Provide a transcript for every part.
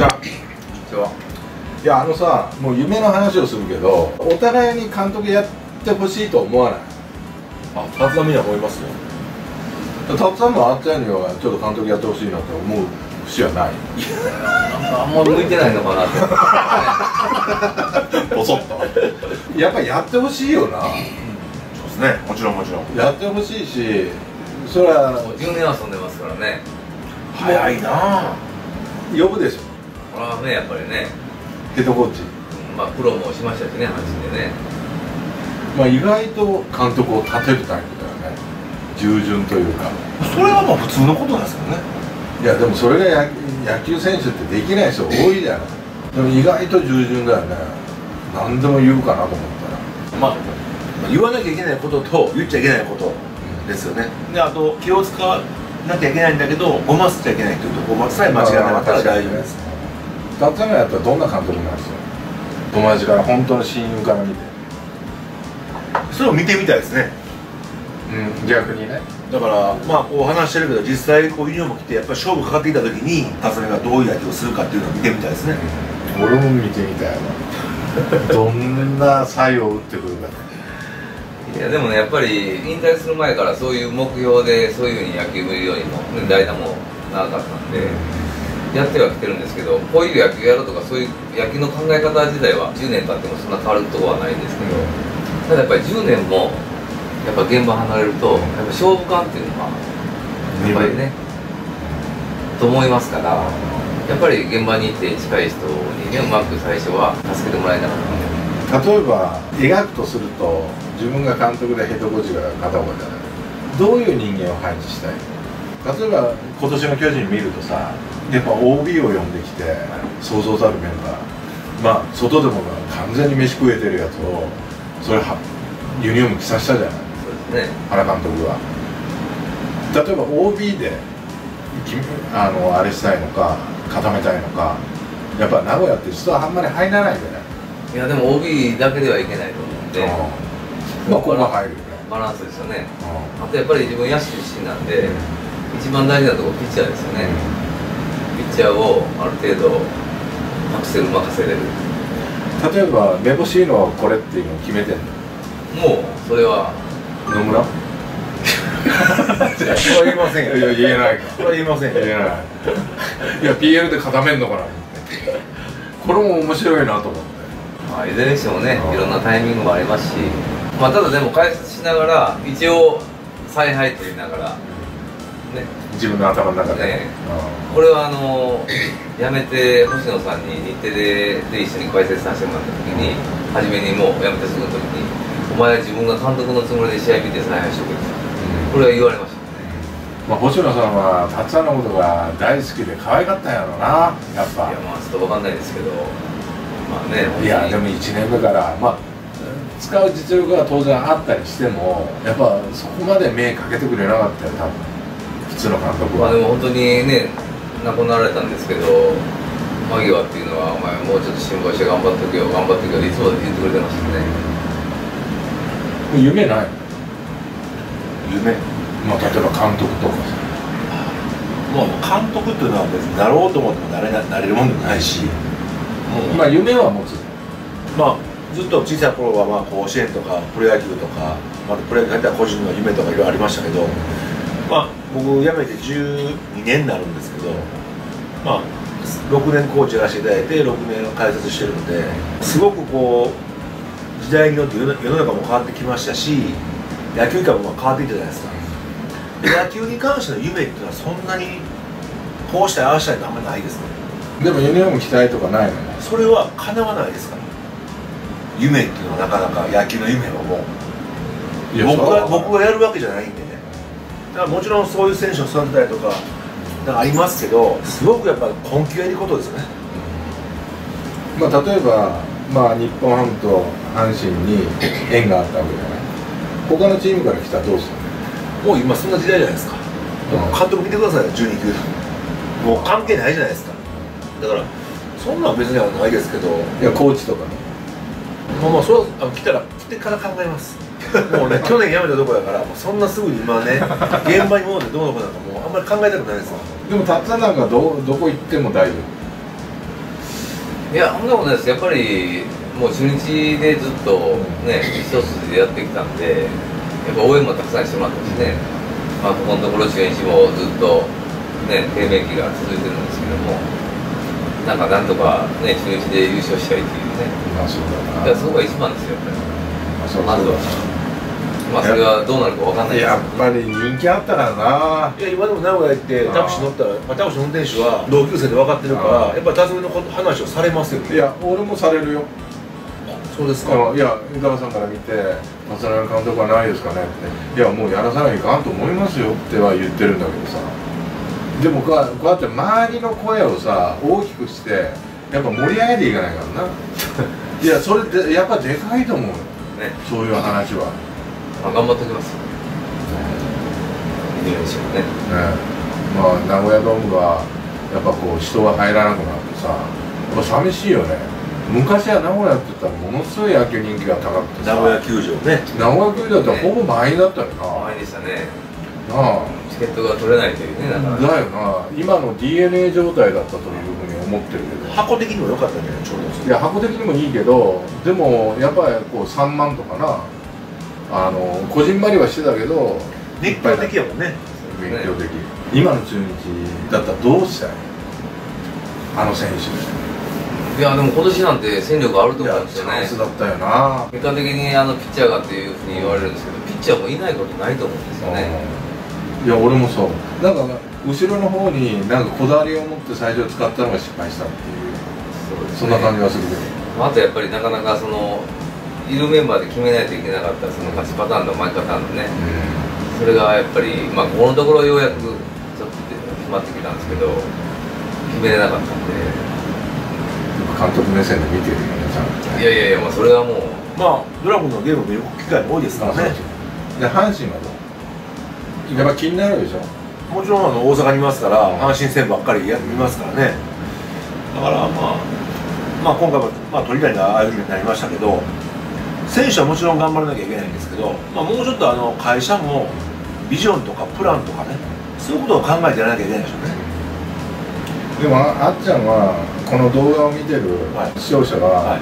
じゃあいやあのさもう夢の話をするけどお互いに監督やってほしいと思わない？あ立浪には思いますよたくさんもあっちゃんにはちょっと監督やってほしいなって思う節はない？あんま向いてないのかなって。ボソッと。やっぱやってほしいよな。そうですね。もちろんもちろん。やってほしいしそれはもう10年遊んでますからね。早いな。あ呼ぶでしょこれはねやっぱりね。ヘッドコーチ。うんまあプロもしましたしね阪神でね。まあ意外と監督を立てるタイプだよね。従順というか。それはまあ普通のことなんですけどね。いやでもそれが野野球選手ってできない人多いじゃない。でも意外と従順だよね。何でも言うかなと思ったら。まあ、言わなきゃいけないことと言っちゃいけないことですよね。であと気を使わなきゃいけないんだけどごますっちゃいけないというところさえ間違いなかったら大丈夫です達也やったらどんな監督なんですよ友達から本当の親友から見て。それを見てみたいですね。うん逆にね。だからまあこう話してるけど実際こうユニフォーム着てやっぱり勝負かかってきた時に辰巳がどういう野球をするかっていうのを見てみたいですね。俺も見てみたいわ。どんな作用を打ってくるかいやでもねやっぱり引退する前からそういう目標でそういうふうに野球見るようにもね代打も長かったんでやってはきてるんですけどこういう野球やろうとかそういう野球の考え方自体は10年経ってもそんな変わるとこはないんですけどただやっぱり10年もやっぱ現場離れるとやっぱ勝負感っていうのはやっぱりねと思いますからやっぱり現場にいて近い人にねうまく最初は助けてもらいながら例えば描くとすると自分が監督でヘッドコーチが片方じゃないどういう人間を配置したい？例えば今年の巨人見るとさやっぱ OB を呼んできてそうそうたるメンバー。まあ外でも完全に飯食えてるやつをそれはユニフォーム着させたじゃない。そうですね。原監督は例えば OB できあのあれしたいのか固めたいのかやっぱ名古屋って実はあんまり入らないじゃない。いやでも OB だけではいけないと思うんで、まあここが入るよね。バランスですよね。うあとやっぱり自分野手出身なんで、一番大事なところピッチャーですよね、ピッチャーをある程度アクセル任せれる。ん例えばめぼしいのはこれっていうのを決めてんの？もうそれは。野村？それは言いませんよ。いや言えない。かそれは言いませんよ。言えない。いや PL で固めんのかな？これも面白いなと思って。まあ、いずれにしてもねうんいろんなタイミングもありますし、まあ、ただでも解説しながら一応采配取りながらね。自分の頭の中で、ねこれはあの辞めて星野さんに日テレで一緒に解説させてもらった時に初めにもう辞めてすぐの時に「お前は自分が監督のつもりで試合見て采配しとけ」って。うん。これは言われましたね。まあ、星野さんは達也のことが大好きで可愛かったんやろなやっぱ。いやまあちょっとわかんないですけどまあねいやでも1年目からまあ使う実力は当然あったりしてもやっぱそこまで目かけてくれなかったよ多分普通の監督は、まあでも本当にね亡くなられたんですけど間際っていうのは「お前もうちょっと辛抱して頑張っとけよ頑張っとけよ」っていつも言ってくれてましたね。夢ない？夢？まあ例えば監督とかさ。もう監督っていうのは別になろうと思ってもなれななれるもんでもないし。もうまあ夢は持つ。まあずっと小さい頃はまあ甲子園とかプロ野球とか、まあ、プロ野球入ったら個人の夢とかいろいろありましたけど、まあ、僕辞めて12年になるんですけど、まあ、6年コーチやらせていただいて6年解説してるのですごくこう時代によって世の中も変わってきましたし野球界もまあ変わっていったじゃないですか。で野球に関しての夢っていうのはそんなにこうしたいああしたいってあんまりないですね。でもユニフォーム着たいとかないのそれは叶わないですから夢っていうのはなかなか野球の夢はもう僕が僕がやるわけじゃないんで。ねだからもちろんそういう選手を育てたりとかなんかありますけどすごくやっぱ根気がいることですよね。まあ例えばまあ日本ハムと阪神に縁があったわけじゃない。他のチームから来たらどうするもう今そんな時代じゃないですか、うん。監督見てくださいよ12球団もう関係ないじゃないですか。だからそんなん別にはないですけど。いやコーチとかねまあまあそれはあの来たら来てから考えますもうね去年辞めたとこやからもうそんなすぐに今ね現場に戻ってどうのこうなんかもうあんまり考えたくないですよ。でも達也なんかどどこ行っても大丈夫。いやそんなことないです。やっぱりもう中日でずっとね一筋でやってきたんでやっぱ応援もたくさんしてもらったしね、まあ、ここのところ中日もずっとね低迷期が続いてるんですけどもなんかなんとかね中日で優勝したいっていうね。まあそうだな。いやそこが一番ですよやっぱり。まあそうまずはまあそれがどうなるかわかんないです。やっぱり人気あったからな。いや今でも名古屋行ってタクシー乗ったら、まあ、タクシーの運転手は同級生で分かってるからやっぱ辰巳のこと話をされますよね。いや俺もされるよ。そうですか。いや井川さんから見て「松永監督はないですかね?」って「いやもうやらさないかんと思いますよ」っては言ってるんだけどさ。でもこうこうやって周りの声をさ大きくしてやっぱ盛り上げていかないからな。いやそれってやっぱでかいと思う。よね、そういう話は、まあ、頑張っておきます。いずれにしろね。ね、まあ名古屋ドームがやっぱこう人が入らなくなってさやっぱ寂しいよね。昔は名古屋って言ったらものすごい野球人気が高くてさ。名古屋球場ね。名古屋球場だってほぼ満員だったよな、前でしたね。なあ。チケットが取れないというねだからだよな。今の DNA 状態だったというふうに思ってるけど。箱的にも良かったんじゃない？ちょうど。いや箱的にもいいけどでもやっぱりこう3万とかなあのこじんまりはしてたけど熱狂的やもんね。勉強的、今の中日だったらどうしたい？あの選手。いやでも今年なんて戦力あると思うんですよね。ャンスだったよな。結果的にあのピッチャーがっていうふうに言われるんですけどピッチャーもいないことないと思うんですよね。いや俺もそう。なんか後ろの方になんかこだわりを持って最初使ったのが失敗したっていう。そうですね。そんな感じがするけど。まああとやっぱりなかなかそのいるメンバーで決めないといけなかったその勝ちパターンと負けパターンのね。それがやっぱりまあここのところようやくちょっと決まってきたんですけど決めれなかったんで。監督目線で見てるよねちゃんとね。いやいやいやまあそれはもう。まあドラゴンのゲーム見る機会も多いですからねで阪神はどう？やっぱ気になるでしょ？もちろんあの大阪にいますから阪神戦ばっかりや見ますからね。だからまあまあ今回も、まあ、鳥谷がああいうふうになりましたけど選手はもちろん頑張らなきゃいけないんですけど、まあ、もうちょっとあの会社もビジョンとかプランとかねそういうことを考えてやらなきゃいけないでしょうね。でもああっちゃんはこの動画を見てるはい。視聴者は、はい。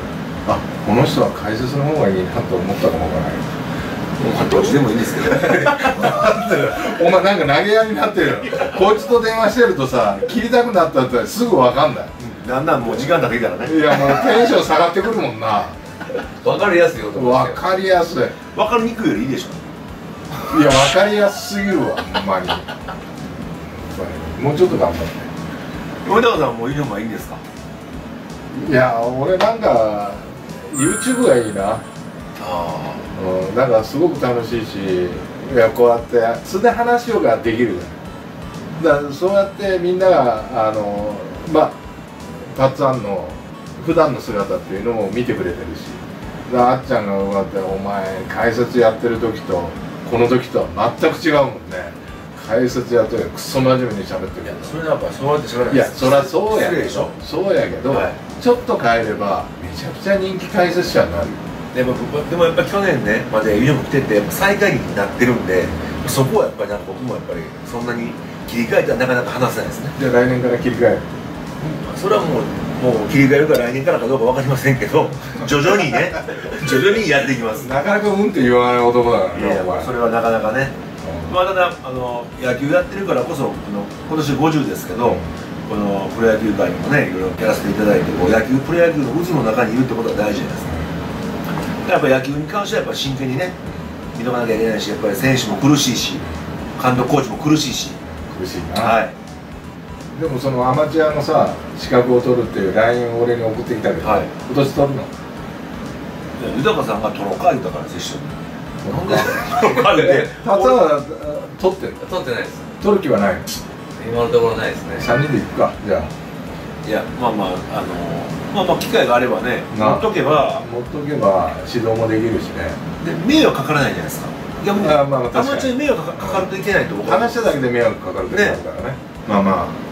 あこの人は解説の方がいいなと思ったかもわからない。どっちでもいいんですけど。お前なんか投げやりになってるよ。こいつと電話してるとさ切りたくなったってすぐ分かんない。だんだんもう時間だけいいからね。いやもうテンション下がってくるもんな分かりやすいこと分かりやすい。いや分かりにくいよりいいでしょ。分かりやすすぎるわほんまに。もうちょっと頑張って。梅高さんはもういいのがいいんですか？いや俺なんか YouTube がいいな。あうん、なんかすごく楽しいしいやこうやって素で話をができるじゃん。だそうやってみんながあのまあたっつぁんの普段の姿っていうのも見てくれてるし。あっちゃんがこうやって「お前解説やってる時とこの時とは全く違うもんね。解説やってるクソ真面目に喋ってる。いやそれはやっぱそうやってしゃべらない。いやそりゃそうやけ失礼でしょ？どそうやけど、はい。ちょっと変えればめちゃくちゃ人気解説者になるよ。でもでもやっぱ去年ねまでユニフォーム着ててやっぱ最下位になってるんでそこはやっぱりなんか僕もやっぱりそんなに切り替えてはなかなか話せないですね。じゃあ来年から切り替える。それはもうもう切り替えるから来年からかどうか分かりませんけど徐々にね徐々にやっていきます。なかなかうんって言わない男だからいやいやそれはなかなかね。まあただあの野球やってるからこそあの今年50ですけど、このプロ野球界にもねいろいろやらせていただいてこう野球プロ野球の渦の中にいるってことは大事じゃないです。かやっぱ野球に関してはやっぱ真剣にね見とかなきゃいけないしやっぱり選手も苦しいし監督コーチも苦しいし。苦しいな、はいでもそのアマチュアのさ資格を取るっていう LINE を俺に送ってきたけど、はい。今年取るの？豊さんが取ろうか言ったからです一緒に。なんで？取ろうか言ってたつは取ってんの？取ってないです。取る気はないの？今のところないですね。3人で行くかじゃいやまあまああのまあまあ機会があればねな。持っとけば。あ持っとけば指導もできるしね。で迷惑かからないじゃないですか。逆にあまあまあア確かに。マチュアに迷惑かかかるといけないと。話しただけで迷惑かかる時あるからね。まあまあ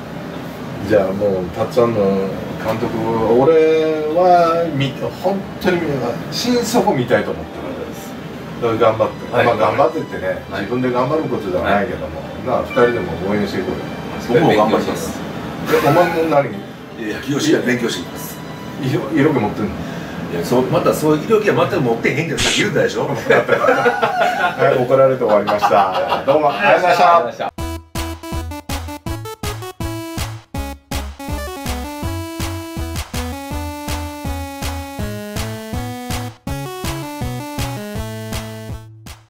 じゃあもうたっつぁんの監督俺は見本当に心底見たいと思ってるだから頑張って、はい。まあ頑張ってってね、はい。自分で頑張ることじゃないけども、なあ2人でも応援していこうよ。僕も頑張ります。でお前も何？野球をしっかり勉強していきます色色気持ってんの？いやそうまたそういう医療系は全く持ってへんってさっき言うたでしょ？はい怒られて終わりました。どうもありがとうございました